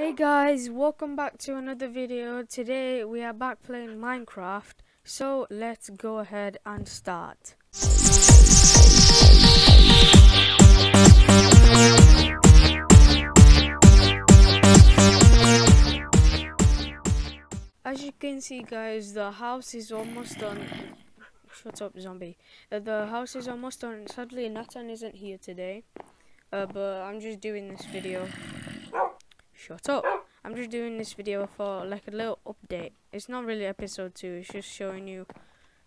Hey guys, welcome back to another video. Today we are back playing Minecraft, so let's go ahead and start. As you can see guys, the house is almost done. Shut up zombie. Uh, the house is almost done. Sadly Natan isn't here today, uh, but I'm just doing this video Shut up. I'm just doing this video for like a little update. It's not really episode 2, it's just showing you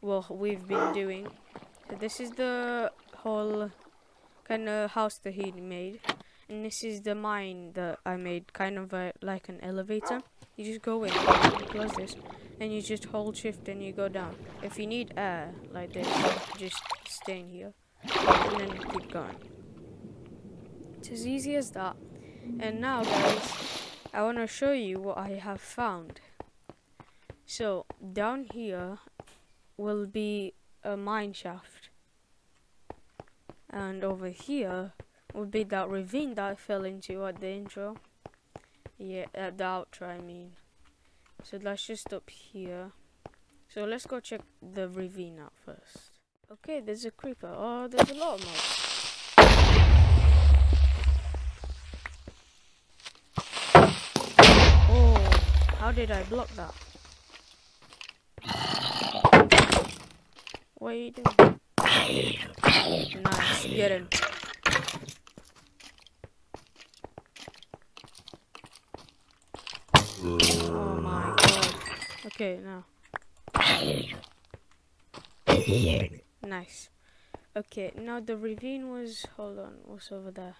what we've been doing. So this is the whole kind of house that he made. And this is the mine that I made, kind of a, like an elevator. You just go in, close this, and you just hold shift and you go down. If you need air, like this, just stay in here. And then keep going. It's as easy as that. And now guys, I want to show you what I have found. So down here will be a mine shaft. And over here will be that ravine that I fell into at the intro. Yeah, at the outro I mean. So that's just up here. So let's go check the ravine out first. Okay, there's a creeper. Oh, there's a lot of mobs. How did I block that? What are you doing? Nice, get him. Oh my god. Okay, now. Nice. Okay, now the ravine was... Hold on, what's over there?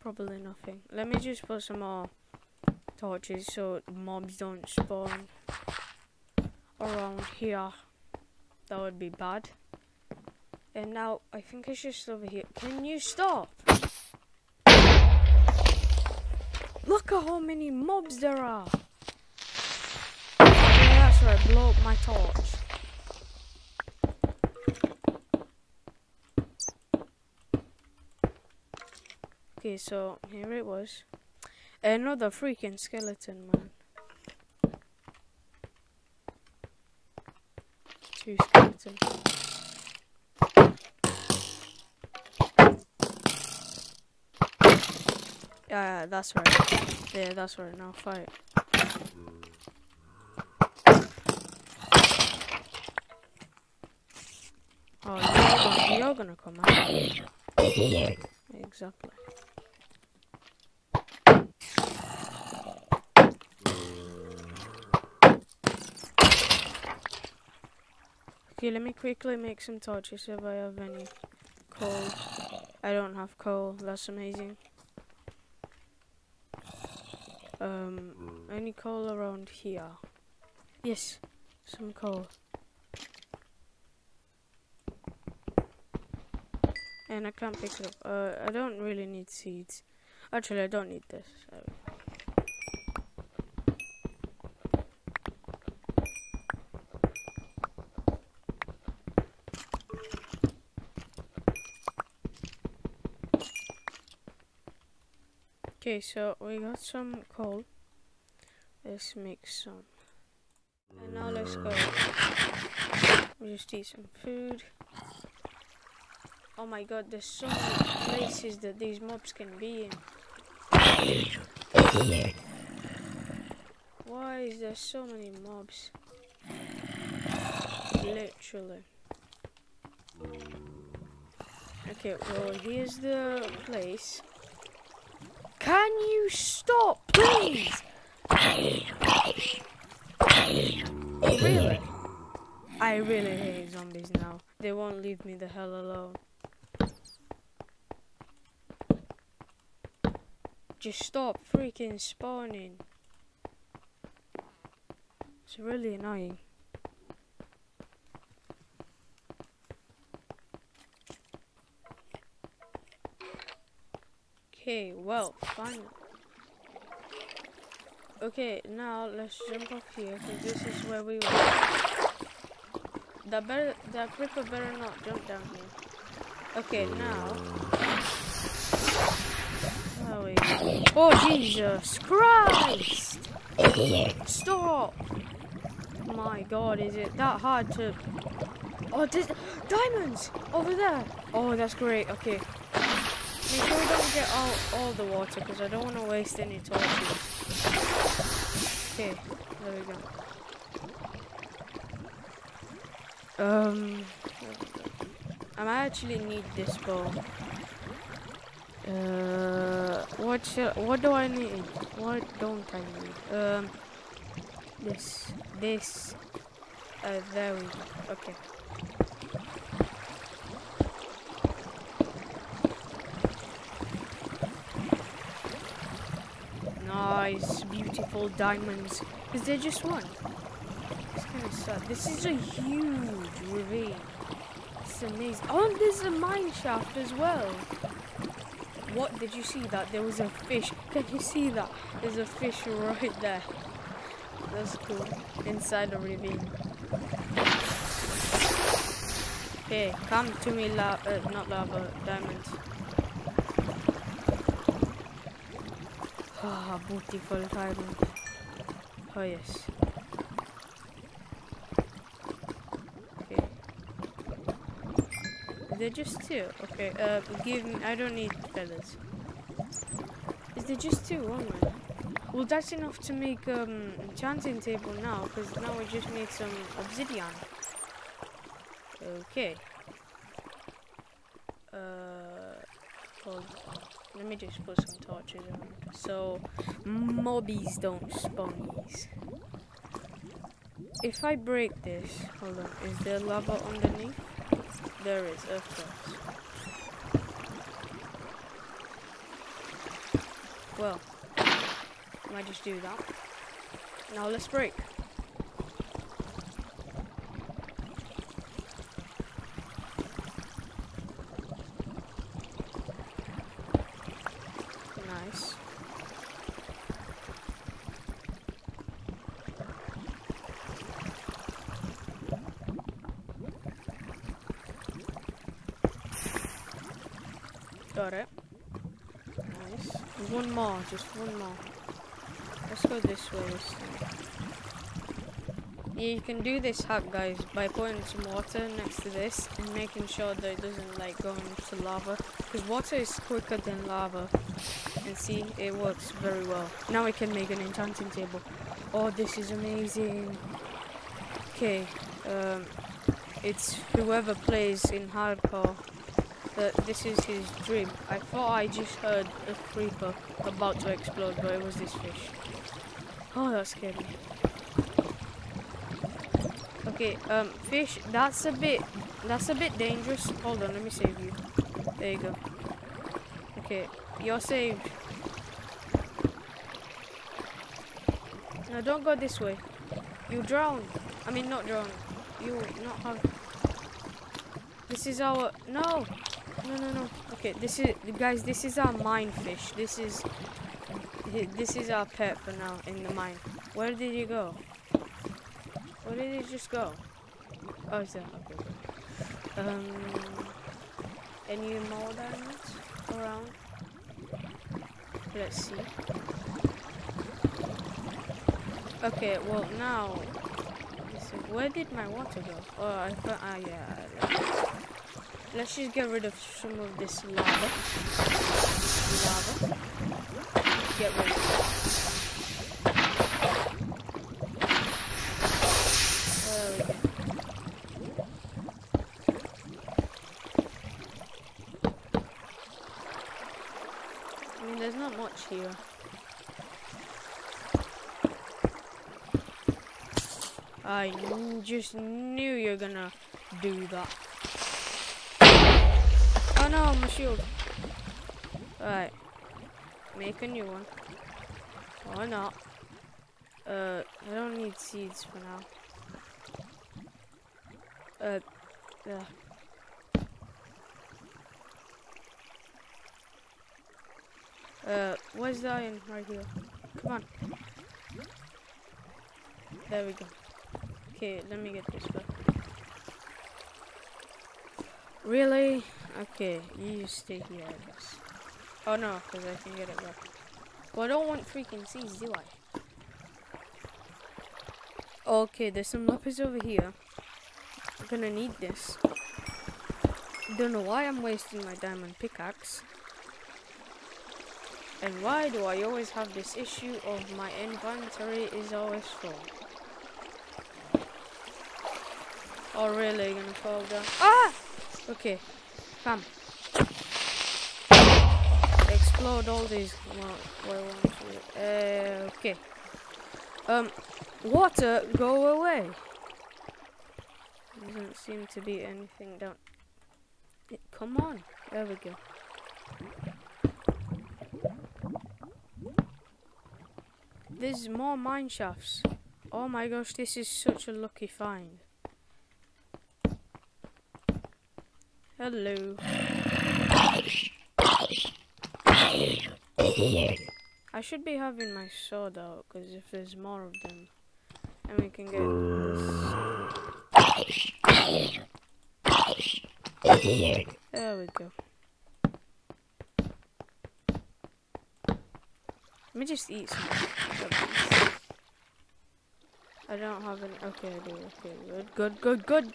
Probably nothing. Let me just put some more torches so mobs don't spawn around here. That would be bad. And now I think it's just over here. Can you stop? Look at how many mobs there are. Yeah, that's right. Blow up my torch. Okay, so here it was. Another freaking skeleton, man. Two skeletons. Yeah, that's right. Yeah, that's right. Now fight. Oh, you're gonna, you're gonna come out. Exactly. Okay, let me quickly make some torches if I have any coal. I don't have coal, that's amazing. Um, any coal around here? Yes, some coal. And I can't pick it up. Uh, I don't really need seeds. Actually, I don't need this. Okay, so we got some coal. Let's make some. And now let's go. We just eat some food. Oh my god, there's so many places that these mobs can be in. Why is there so many mobs? Literally. Okay, well here's the place. Can you stop, please? really? I really hate zombies now. They won't leave me the hell alone. Just stop freaking spawning. It's really annoying. Okay, well, fine. Okay, now let's jump off here because this is where we were. That better, that creeper better not jump down here. Okay, now. There we go. Oh, Jesus Christ! Stop! My god, is it that hard to... Oh, diamonds! Over there! Oh, that's great. Okay. Make sure we don't get all, all the water, because I don't want to waste any torches. Okay, there we go. Um... I might actually need this bow. Uh, what should, what do I need? What don't I need? Um, this, this. Uh, there we go. Okay. Beautiful diamonds. Is there just one? It's kind of sad. This is a huge ravine. It's amazing. Oh, there's a mine shaft as well. What did you see that? There was a fish. Can you see that? There's a fish right there. That's cool. Inside the ravine. Okay, come to me, la uh, not lava, diamonds. Ah, beautiful diamond. Oh yes. Okay. They're just two. Okay. Uh, give me. I don't need feathers. Is there just two? Oh my. Well, that's enough to make um enchanting table now, because now we just need some obsidian. Okay. Uh, hold on. Let me just put some torches on so mobbies don't spawnies. If I break this, hold on, is there lava underneath? There is, of course. Well, I might just do that. Now let's break. Nice. Got it. Nice. One more, just one more. Let's go this way this. Yeah, you can do this hack, guys, by putting some water next to this and making sure that it doesn't like go into lava. Because water is quicker than lava. And see, it works very well. Now we can make an enchanting table. Oh, this is amazing. Okay, um, it's whoever plays in hardcore that this is his dream. I thought I just heard a creeper about to explode, but it was this fish. Oh, that scared me. Okay, um, fish, that's a bit, that's a bit dangerous. Hold on, let me save you. There you go. Okay, you're saved. Now don't go this way. You drown. I mean, not drown. You not have. This is our no, no, no, no. Okay, this is guys. This is our mine fish. This is this is our pet for now in the mine. Where did he go? Where did he just go? Oh, there. Okay. okay. Um, any more diamonds around? Let's see. Okay, well now, where did my water go? Oh, I thought, ah, yeah. Let's just get rid of some of this lava. Lava. Get rid of it. Oh, Go. I mean, there's not much here. I just knew you're gonna do that. No, my shield. Alright. Make a new one. Or not. Uh, I don't need seeds for now. Uh, yeah. Uh, where's the iron? Right here. Come on. There we go. Okay, let me get this back. Really? Okay, you stay here, I guess. Oh no, because I can get it back. Well, I don't want freaking seeds, do I? Okay, there's some lapis over here. I'm gonna need this. Don't know why I'm wasting my diamond pickaxe. And why do I always have this issue of my inventory is always full? Oh really, gonna fall down? Ah! Okay, come. Explode all these. Uh, okay. Um, water, go away. Doesn't seem to be anything down. Come on. There we go. There's more mine shafts. Oh my gosh, this is such a lucky find. Hello. I should be having my sword out, because if there's more of them, then we can get There we go. Let me just eat some. I don't have any. Okay, I do. Okay, good, good, good, good.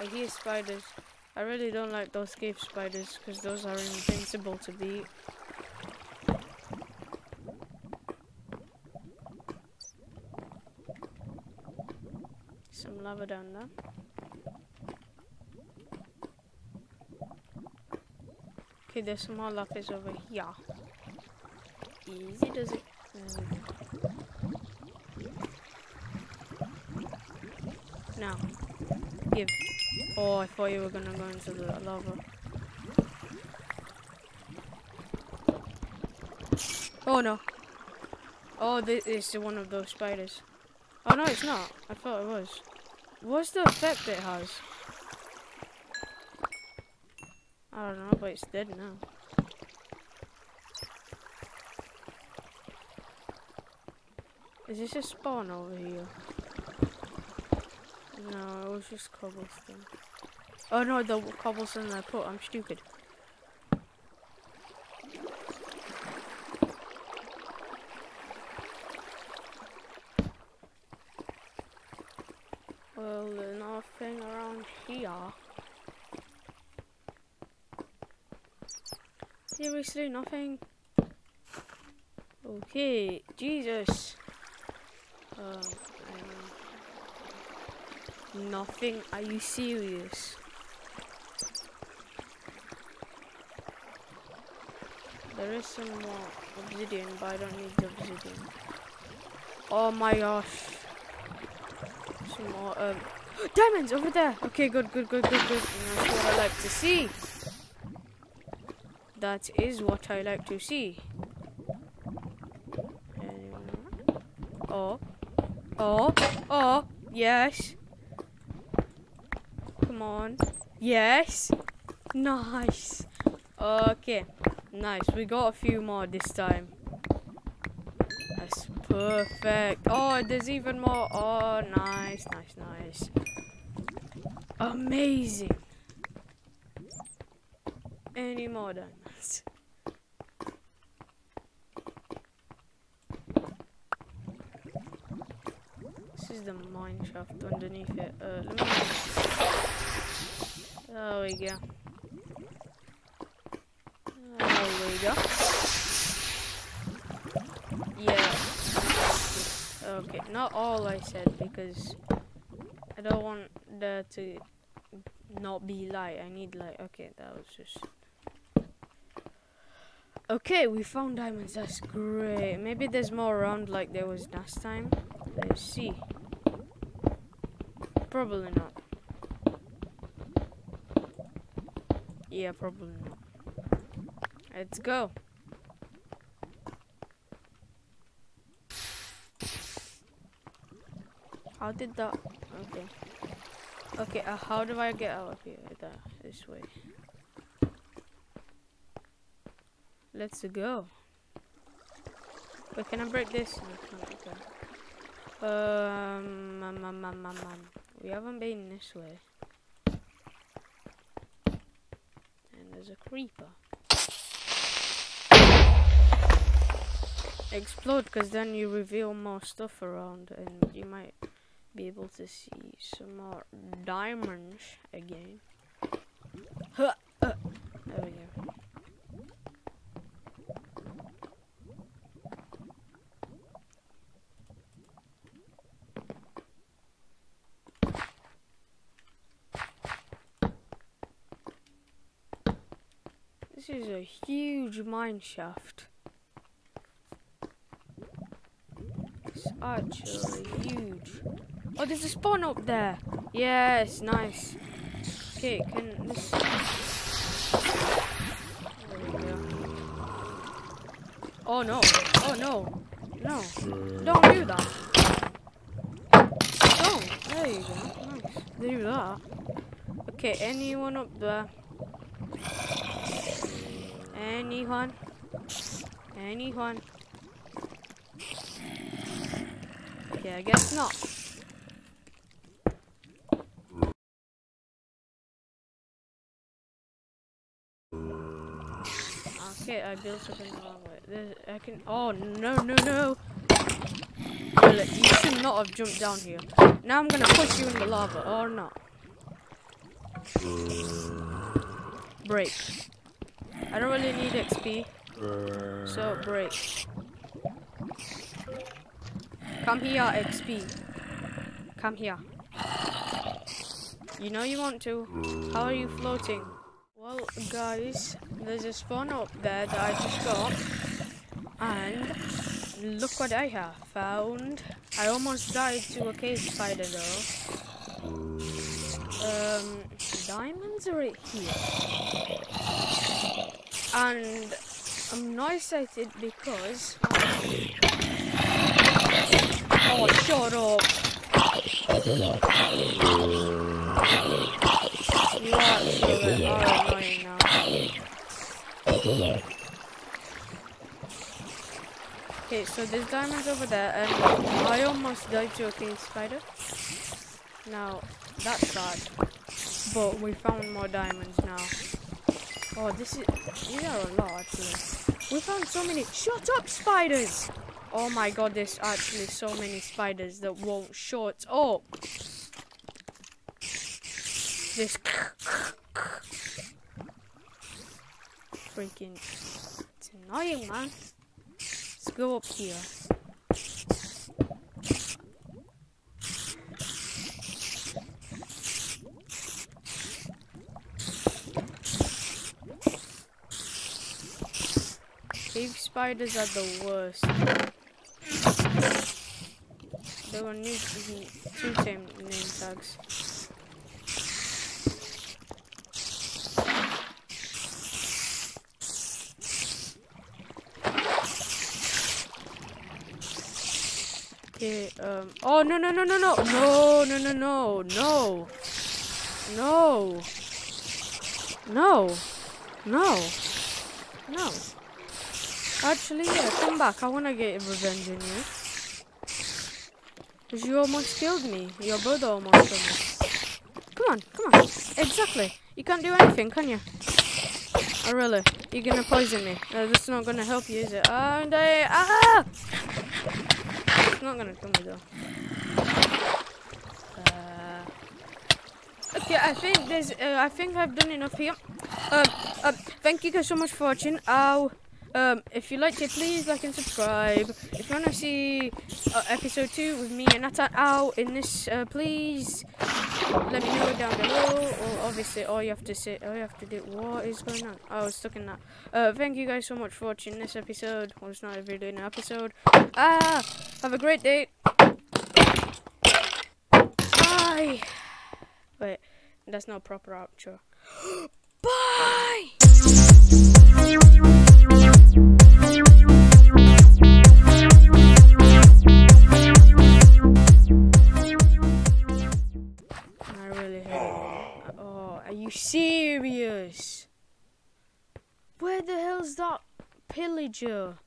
I hear spiders. I really don't like those cave spiders because those are invincible to beat. Some lava down there. Okay, there's some more lapis over here. Easy does it. Mm. Now, give. Oh, I thought you were gonna go into the lava. Oh no. Oh, this is one of those spiders. Oh no, it's not. I thought it was. What's the effect it has? I don't know, but it's dead now. Is this a spawn over here? Just cobblestone. Oh no, the cobblestone I put, I'm stupid. Well, there's nothing around here. Seriously, nothing? Okay, Jesus. Um, Nothing? Are you serious? There is some more obsidian, but I don't need the obsidian. Oh my gosh. Some more, um, diamonds over there. Okay, good, good, good, good, good. And that's what I like to see. That is what I like to see. Oh, oh, oh, yes. On. Yes. Nice. Okay. Nice. We got a few more this time. That's perfect. Oh, there's even more. Oh, nice, nice, nice. Amazing. Any more diamonds? This is the mine shaft underneath it. Uh, let me there we go. There we go. Yeah. Okay, not all I said because I don't want there to not be light. I need light. Okay, that was just. Okay, we found diamonds. That's great. Maybe there's more around like there was last time. Let's see. Probably not. Yeah, probably. Let's go. How did that? Okay. Okay, uh, how do I get out of here? That, this way. Let's go. Wait, can I break this? Okay. Um, um, um, um, um, um, we haven't been this way. Was a creeper. Explode, because then you reveal more stuff around, and you might be able to see some more diamonds again. Huh, uh, there we go. This is a huge mine shaft. It's actually huge. Oh, there's a spawn up there. Yes, nice. Okay, can this... Oh no, oh no, no. Don't do that. Don't. There you go. Nice. Do that. Okay, anyone up there? Anyone? Anyone? Okay, I guess not. Okay, I built something the wrong way. There's, I can. Oh no no no! You should not have jumped down here. Now I'm gonna push you in the lava, or not. Break. I don't really need XP, so break. Come here, XP. Come here. You know you want to. How are you floating? Well, guys, there's a spawn up there that I just got. And look what I have found. I almost died to a cave spider though. Um, diamonds are right here. And I'm not excited because... Oh, shut up. Okay, so there's diamonds over there, and I almost died to a king spider. Now, that's sad. But we found more diamonds now. Oh, this is... These are a lot, actually. We found so many... Shut up, spiders! Oh my god, there's actually so many spiders that won't shut up. This... Freaking... It's annoying, man. Let's go up here. Cave spiders are the worst. There were new two same name tags. Okay, um oh no no no no no no no no no no no no no no Actually, yeah, come back. I want to get revenge on you. Because you almost killed me. Your brother almost killed me. Come on, come on. Exactly. You can't do anything, can you? Oh, really? You're going to poison me. Uh, that's not going to help you, is it? And I... Ah! It's not going to kill me, though. Uh, okay, I think there's... Uh, I think I've done enough here. Um, uh, thank you guys so much for watching. I'll... Um, if you liked it, please like and subscribe. If you want to see uh, episode 2 with me and Natan out in this, uh, please let me know down below. Or obviously, all you have to say, all you have to do, what is going on? Oh, I was stuck in that. Uh, thank you guys so much for watching this episode. Well, it's not a video, an episode. Ah, have a great day. Bye. Wait, that's not proper outro. Bye. You serious? Where the hell's that pillager?